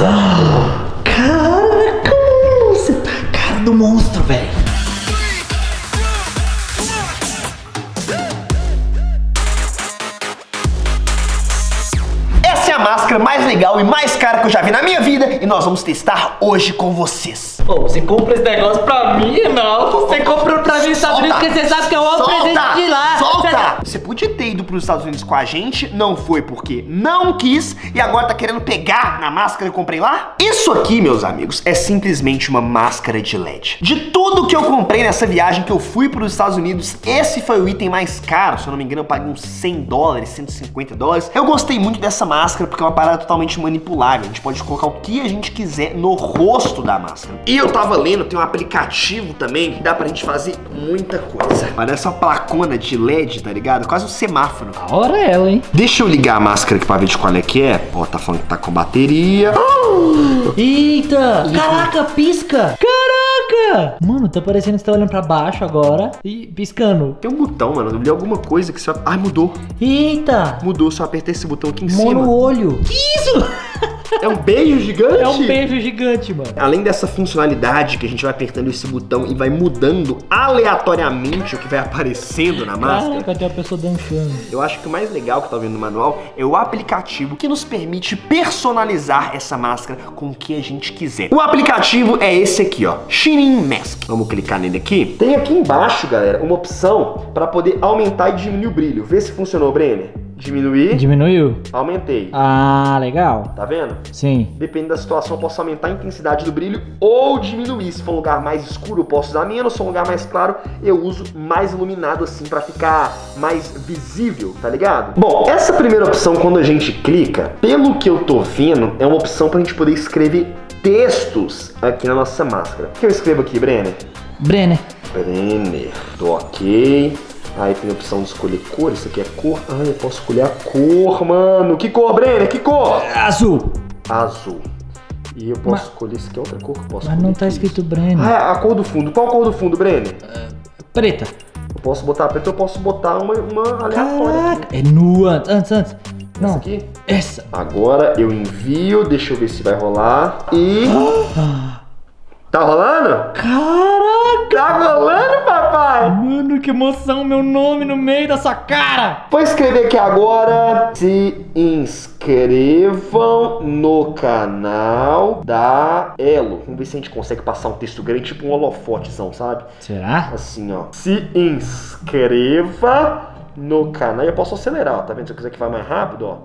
Que Caraca, você tá a cara do monstro, velho. Essa é a máscara mais legal e mais cara que eu já vi na minha vida e nós vamos testar hoje com vocês. Pô, você compra esse negócio pra mim, não? Você comprou pra mim Unidos porque você sabe que é o maior presente de lá. Você podia ter ido pros Estados Unidos com a gente, não foi porque não quis e agora tá querendo pegar na máscara que eu comprei lá? Isso aqui, meus amigos, é simplesmente uma máscara de LED. De tudo que eu comprei nessa viagem que eu fui pros Estados Unidos, esse foi o item mais caro. Se eu não me engano, eu paguei uns 100 dólares, 150 dólares. Eu gostei muito dessa máscara porque é uma parada totalmente manipulável. A gente pode colocar o que a gente quiser no rosto da máscara. E eu tava lendo, tem um aplicativo também que dá pra gente fazer muita coisa. Parece uma placona de LED, tá ligado? Quase um semáforo. Da hora é ela, hein? Deixa eu ligar a máscara aqui pra ver de qual é que é. Ó, tá falando que tá com bateria. Eita! Caraca, pisca! Caraca! Mano, tá parecendo que você tá olhando pra baixo agora e piscando. Tem um botão, mano. Eu li alguma coisa que você... Ai, mudou. Eita! Mudou, só apertei esse botão aqui em Mó no cima. olho. Que isso? É um beijo gigante? É um beijo gigante, mano. Além dessa funcionalidade que a gente vai apertando esse botão e vai mudando aleatoriamente o que vai aparecendo na máscara, Caraca, tem uma pessoa dançando. eu acho que o mais legal que tá vendo no manual é o aplicativo que nos permite personalizar essa máscara com o que a gente quiser. O aplicativo é esse aqui, ó, Shining Mask. Vamos clicar nele aqui. Tem aqui embaixo, galera, uma opção para poder aumentar e diminuir o brilho. Vê se funcionou, Brenner. Diminuir, Diminuiu? aumentei. Ah, legal. Tá vendo? Sim. Depende da situação, eu posso aumentar a intensidade do brilho ou diminuir. Se for um lugar mais escuro, eu posso usar menos. Se for um lugar mais claro, eu uso mais iluminado assim pra ficar mais visível, tá ligado? Bom, essa primeira opção, quando a gente clica, pelo que eu tô vendo, é uma opção pra gente poder escrever textos aqui na nossa máscara. O que eu escrevo aqui, Brenner? Brenner. Brenner. Tô ok. Aí tem a opção de escolher cor. Isso aqui é cor. Ah, eu posso escolher a cor, mano. Que cor, Brenner? Que cor? Azul. azul. E eu posso Mas- escolher isso aqui é outra cor que eu posso Mas escolher não tá escrito Brenner. Ah, a cor do fundo. Qual a cor do fundo, Brenner? Preta. Eu posso botar preto, eu posso botar uma, uma aleatória Caraca. aqui. É nua. Antes, antes. Essa Não. aqui? Essa. Agora eu envio, deixa eu ver se vai rolar. E. Tá rolando? Caraca. Tá rolando, Mano, que emoção. Meu nome no meio da sua cara. Vou escrever aqui agora. Se inscrevam no canal da Elo. Vamos ver se a gente consegue passar um texto grande, tipo um holofotezão, sabe? Será? Assim, ó. Se inscreva no canal. Eu posso acelerar, ó. Tá vendo? Se eu quiser que vá mais rápido, ó.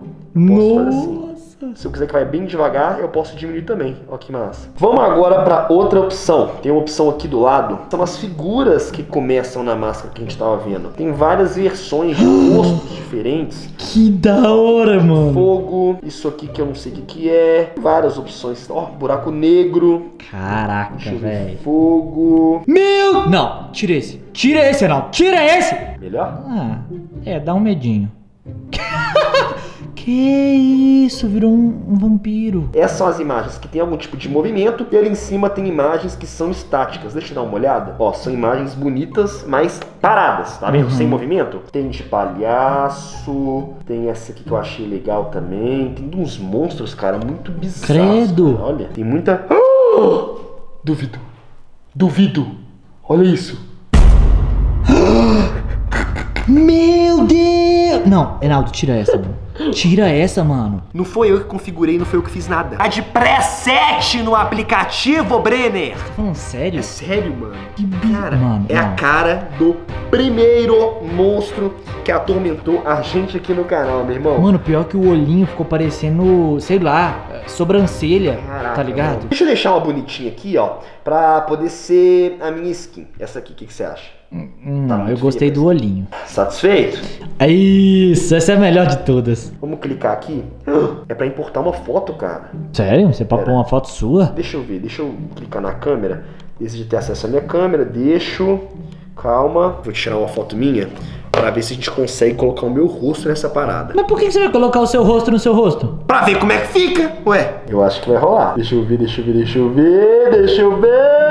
Posso fazer assim. Se eu quiser que vai bem devagar, eu posso diminuir também. Ó que massa. Vamos agora para outra opção. Tem uma opção aqui do lado. São as figuras que começam na máscara que a gente tava vendo. Tem várias versões de rostos diferentes. Que da hora, mano. Fogo, isso aqui que eu não sei o que, que é. Várias opções. Ó, buraco negro. Caraca, velho. Fogo. Meu! Não, tira esse. Tira esse, não. Tira esse! Melhor? Ah, é, dá um medinho. Que isso, virou um, um vampiro. Essas são as imagens que tem algum tipo de movimento e ali em cima tem imagens que são estáticas. Deixa eu dar uma olhada. Ó, são imagens bonitas, mas paradas, tá vendo? Uhum. Sem movimento. Tem de palhaço, tem essa aqui que eu achei legal também. Tem uns monstros, cara, muito bizarros. Credo. cara. Olha, tem muita... Ah! Duvido. Duvido. Olha isso. Meu Deus! Não, Reinaldo, tira essa, mano. Tira essa, mano. Não foi eu que configurei, não foi eu que fiz nada. Tá de preset no aplicativo, Brenner. Tá falando sério? É sério, mano? Que. Cara, mano, é a não. cara do primeiro monstro que atormentou a gente aqui no canal, meu irmão. Mano, pior que o olhinho ficou parecendo, sei lá, sobrancelha, Caraca, tá ligado? Deixa eu deixar uma bonitinha aqui, ó, pra poder ser a minha skin. Essa aqui, o que, que você acha? Hum, Tá não, eu gostei do olhinho. Satisfeito? É Isso, essa é a melhor de todas. Vamos clicar aqui. É pra importar uma foto, cara. Sério? Você papou uma foto sua? Deixa eu ver, deixa eu clicar na câmera. Esse de ter acesso à minha câmera, deixo. Calma. Vou tirar uma foto minha pra ver se a gente consegue colocar o meu rosto nessa parada. Mas por que você vai colocar o seu rosto no seu rosto? Pra ver como é que fica, ué. Eu acho que vai rolar. Deixa eu ver, deixa eu ver, deixa eu ver, deixa eu ver.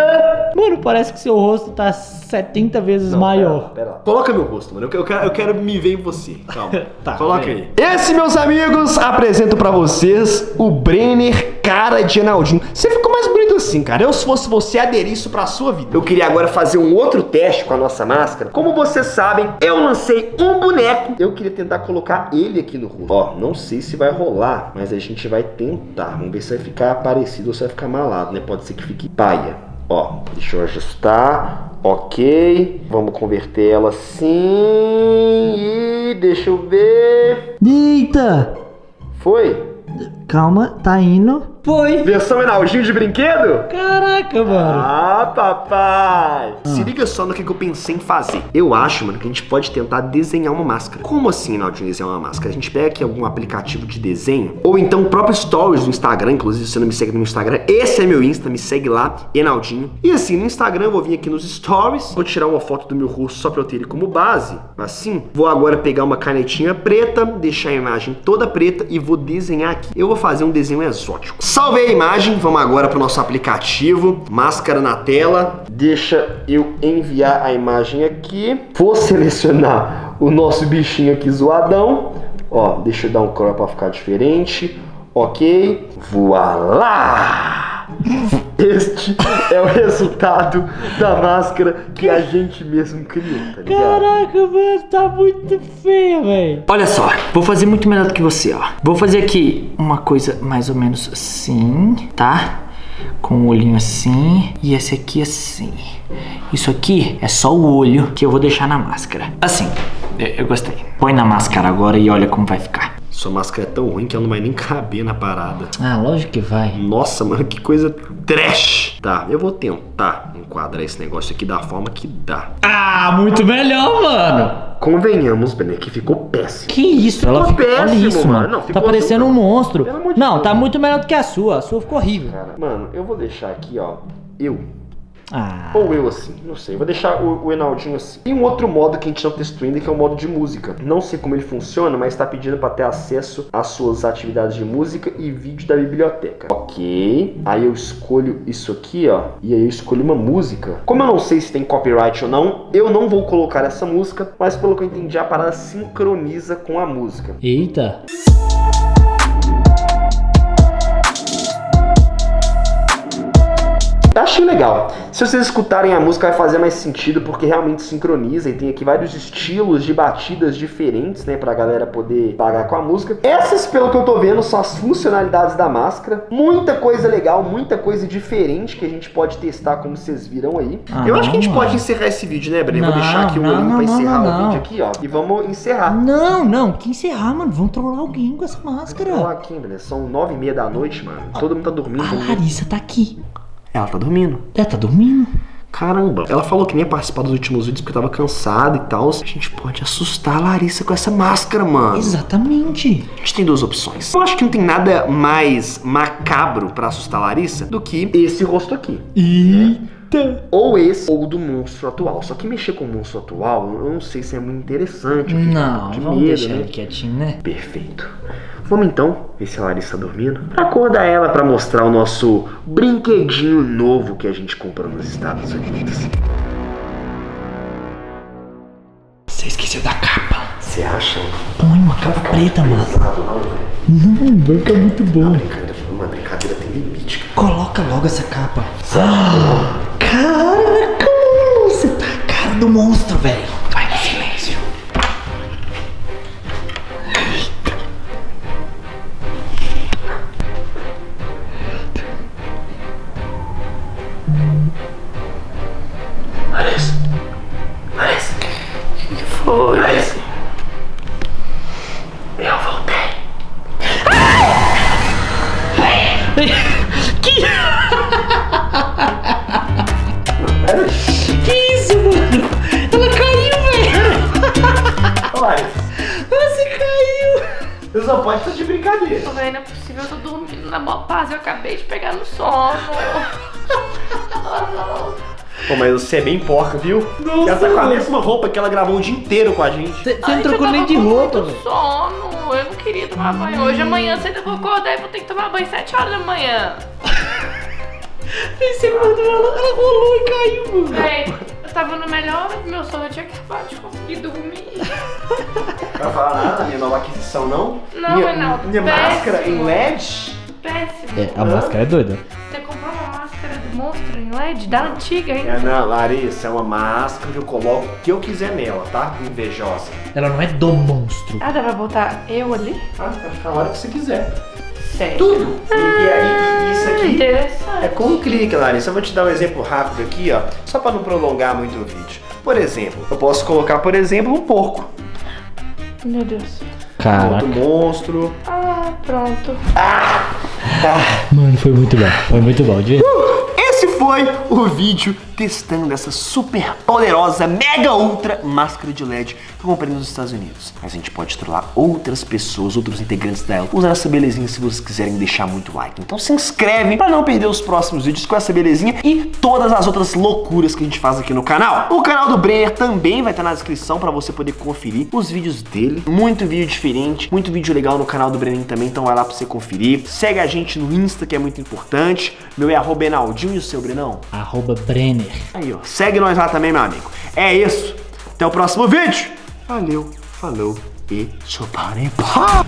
Mano, parece que seu rosto tá 70 vezes Não, maior. Pera, lá, pera lá. Coloca meu rosto, mano. Eu, quero, eu quero me ver em você. Calma. Tá, Coloca aí. Esse, meus amigos, apresento pra vocês o Brenner Cara de Enaldinho. Você ficou mais bonito assim, cara. Eu, se fosse você, aderir isso pra sua vida. Eu queria agora fazer um outro teste com a nossa máscara. Como vocês sabem, eu lancei um boneco. Eu queria tentar colocar ele aqui no rosto. Ó, não sei se vai rolar, mas a gente vai tentar. Vamos ver se vai ficar parecido ou se vai ficar malado, né? Pode ser que fique paia. Ó, deixa eu ajustar. Ok. Vamos converter ela assim. E deixa eu ver. Eita! Foi? Calma, tá indo. Foi! Versão Enaldinho de brinquedo? Caraca, mano. Ah, papai! Se liga só no que que eu pensei em fazer. Eu acho, mano, que a gente pode tentar desenhar uma máscara. Como assim, Enaldinho, desenhar uma máscara? A gente pega aqui algum aplicativo de desenho, ou então o próprio Stories do Instagram, inclusive se você não me segue no Instagram, esse é meu Insta, me segue lá, Enaldinho. E assim, no Instagram eu vou vir aqui nos Stories, vou tirar uma foto do meu rosto só pra eu ter ele como base, assim. Vou agora pegar uma canetinha preta, deixar a imagem toda preta e vou desenhar aqui. Eu vou fazer um desenho exótico. Salvei a imagem, vamos agora pro nosso aplicativo, máscara na tela. Deixa eu enviar a imagem aqui. Vou selecionar o nosso bichinho aqui zoadão. Ó, deixa eu dar um crop pra ficar diferente. Ok. Voilá! Este é o resultado da máscara que a gente mesmo criou, tá ligado? Caraca, mano, tá muito feia, velho. Olha só, vou fazer muito melhor do que você, ó. Vou fazer aqui uma coisa mais ou menos assim, tá? Com o olhinho assim e esse aqui assim. Isso aqui é só o olho que eu vou deixar na máscara. Assim, eu, eu gostei. Põe na máscara agora e olha como vai ficar. Sua máscara é tão ruim que ela não vai nem caber na parada. Ah, lógico que vai. Nossa, mano, que coisa trash. Tá, eu vou tentar enquadrar esse negócio aqui da forma que dá. Ah, muito melhor, mano. Convenhamos, Bené, que ficou péssimo. Que isso, ela Ficou fica... Olha péssimo, isso, mano. mano. Não, tá ficou parecendo um monstro. Pelo amor de Não, Deus. tá muito melhor do que a sua. A sua ficou horrível. Cara, mano, eu vou deixar aqui, ó, eu. Ah, Ou eu assim, não sei. Vou deixar o, o Enaldinho assim. Tem um outro modo que a gente não testou ainda, que é o modo de música. Não sei como ele funciona, mas tá pedindo pra ter acesso às suas atividades de música e vídeo da biblioteca. Ok. Aí eu escolho isso aqui, ó. E aí eu escolho uma música. Como eu não sei se tem copyright ou não, eu não vou colocar essa música, mas pelo que eu entendi, a parada sincroniza com a música. eita. Achei legal. Se vocês escutarem a música vai fazer mais sentido porque realmente sincroniza e tem aqui vários estilos de batidas diferentes, né, pra galera poder pagar com a música. Essas, pelo que eu tô vendo, são as funcionalidades da máscara. Muita coisa legal, muita coisa diferente que a gente pode testar, como vocês viram aí. Ah, eu acho que a gente não, pode mano. encerrar esse vídeo, né, Breno? Vou deixar aqui o não, olhinho não, pra encerrar não, o não. vídeo aqui, ó. E vamos encerrar. Não, não, que encerrar, mano. Vamos trollar alguém com essa Vamos máscara. aqui, Breno. São nove e meia da noite, mano. Todo mundo tá dormindo. A Larissa tá aqui. Ela tá dormindo. Ela tá dormindo. Caramba, ela falou que nem ia participar dos últimos vídeos porque tava cansada e tal. A gente pode assustar a Larissa com essa máscara, mano. Exatamente. A gente tem duas opções. Eu acho que não tem nada mais macabro pra assustar a Larissa do que esse rosto aqui. Eita. Ou esse, ou do monstro atual. Só que mexer com o monstro atual, eu não sei se é muito interessante. Não, de vamos medo, deixar né? ele quietinho, né? Perfeito. Vamos então ver se a Larissa tá dormindo. Pra acordar ela pra mostrar o nosso brinquedinho novo que a gente comprou nos Estados Unidos. Você esqueceu da capa. Você acha? Põe uma capa preta, mano. Pesado não, vai ficar muito bom. Brincadeira, uma brincadeira tem limite. Coloca logo essa capa. Você acha que não? Caraca. Você tá a cara do monstro, velho. Larissa. Você caiu. Você só pode estar de brincadeira. Véi, não é possível, eu tô dormindo na maior paz, eu acabei de pegar no sono. Pô, mas você é bem porca, viu? Nossa, ela tá com a mesma roupa que ela gravou o dia inteiro com a gente. Você não trocou nem de roupa, velho. sono, eu não queria tomar banho hoje. Amanhã cedo eu vou acordar e vou ter que tomar banho 7 horas da manhã. Em segundo, ela, ela rolou e caiu, mano. Véi, eu tava no melhor meu sono, eu tinha acabado de conseguir dormir. Não vai falar nada da minha nova aquisição, não? Não, minha, Reinaldo, Minha péssimo. máscara em LED? Péssimo. É, a máscara é doida. Você comprou uma máscara do monstro em LED da antiga, hein? É, não, Larissa, é uma máscara que eu coloco o que eu quiser nela, tá? Invejosa. Ela não é do monstro. Ah, dá pra botar eu ali? Tá? Vai ficar a hora que você quiser. Sério. Tudo! E, e aí, isso aqui é Interessante. com um clique, Larissa. Eu vou te dar um exemplo rápido aqui, ó. Só pra não prolongar muito o vídeo. Por exemplo, eu posso colocar, por exemplo, um porco. Meu Deus. Caraca. Outro monstro. Ah, pronto. Mano, foi muito bom. Foi muito bom. De... Esse foi o vídeo testando essa super poderosa, mega ultra máscara de LED que eu comprei nos Estados Unidos. Mas a gente pode trollar outras pessoas, outros integrantes dela, usando essa belezinha se vocês quiserem deixar muito like. Então se inscreve para não perder os próximos vídeos com essa belezinha e todas as outras loucuras que a gente faz aqui no canal. O canal do Brenner também vai estar na descrição para você poder conferir os vídeos dele. Muito vídeo diferente, muito vídeo legal no canal do Brenner também, então vai lá para você conferir. Segue a gente no Insta, que é muito importante. Meu é arroba e o seu, Brenão? Arroba Brenner. Aí, ó. Segue nós lá também, meu amigo. É isso. Até o próximo vídeo. Valeu, falou e chupare pau.